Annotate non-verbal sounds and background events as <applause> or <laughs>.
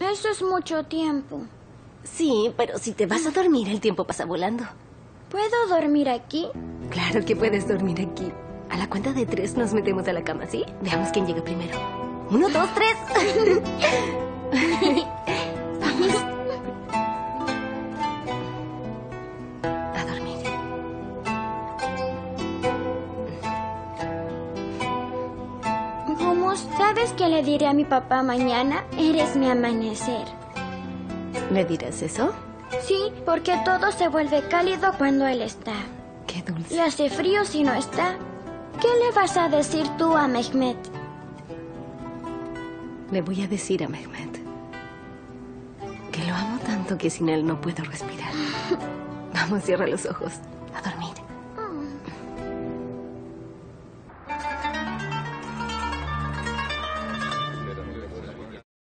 Eso es mucho tiempo. Sí, pero si te vas a dormir, el tiempo pasa volando. ¿Puedo dormir aquí? Claro que puedes dormir aquí. A la cuenta de tres nos metemos a la cama, ¿sí? Veamos quién llega primero. Uno, dos, tres. <laughs> sabes que le diré a mi papá mañana, eres mi amanecer. ¿Le dirás eso? Sí, porque todo se vuelve cálido cuando él está. Qué dulce. Y hace frío si no está. ¿Qué le vas a decir tú a Mehmet? Le voy a decir a Mehmet que lo amo tanto que sin él no puedo respirar. <laughs> Vamos, cierra los ojos.